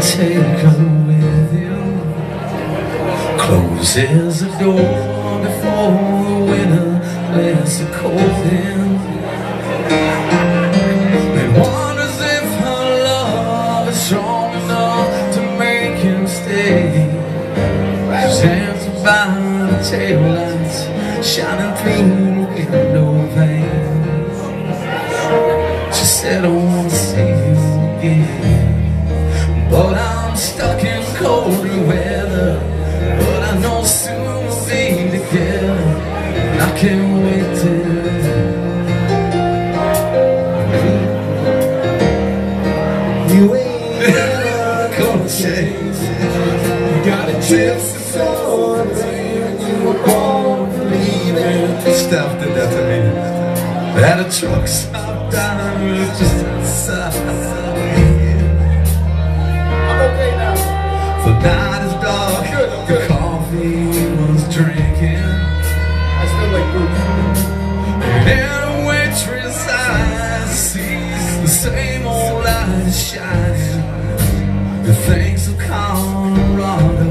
take her with you. Closes the door before the winter lets the cold in. And wonders if her love is strong enough to make him stay. Dancing by the taillights shining through the window pane She said, I want to see you again stuck in colder weather But I know soon we'll be together And I can't wait till You ain't gonna change. You got a chance to soar, baby. You were born to leave it. Steph did that to me At a truck stop down just outside night is dark Good, good. Coffee was drinking. I still like food. And a waitress eyes sees the same old light shining. The things of Colorado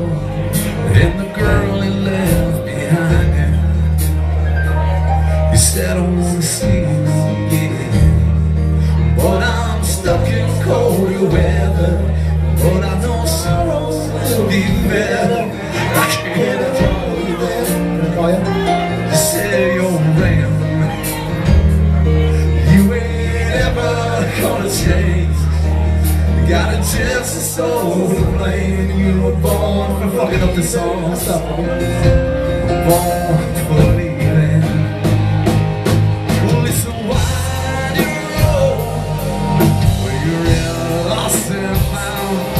And the girl he left behind him. He said I wanna see you again. But I'm stuck in cold weather. But I know soon will be. I can't you You ain't ever gonna change. Got a soul to blame. You were born for fucking up song. Born for leaving. Well, you you're lost and found?